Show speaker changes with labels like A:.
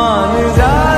A: मान जा